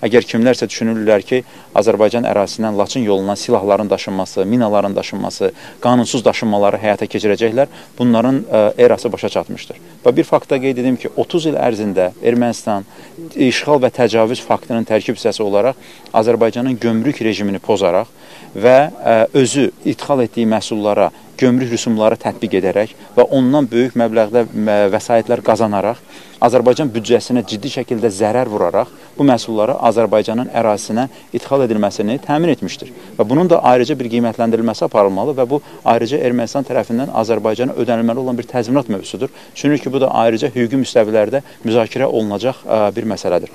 Əgər kimlərsə düşünürlər ki, Azərbaycan ərazisindən Laçın yoluna silahların daşınması, minaların daşınması, qanunsuz daşınmaları həyata keçirəcəklər, bunların erası başa çatmışdır. Və bir faktda qeyd edim ki, 30 il ərzində Ermənistan işğal və təcavüz faktının tərkib hissəsi olaraq Azərbaycanın gömrük rejimini pozaraq və özü idxal etdiyi məhsullara gömrük rüsumları tətbiq edərək və ondan böyük məbləğdə vəsaitlər qazanaraq Azərbaycan büdcəsinə ciddi şəkildə zərər vuraraq bu məhsulları Azərbaycanın ərazisinə idxal edilməsini təmin etmişdir. Və bunun da ayrıca bir qiymətləndirilməsi aparılmalı və bu ayrıca Ermənistan tərəfindən Azərbaycana ödənilməli olan bir təzminat mövzusudur. Düşünür ki, bu da ayrıca hüquqi müstəvilərdə müzakirə olunacaq bir məsələdir.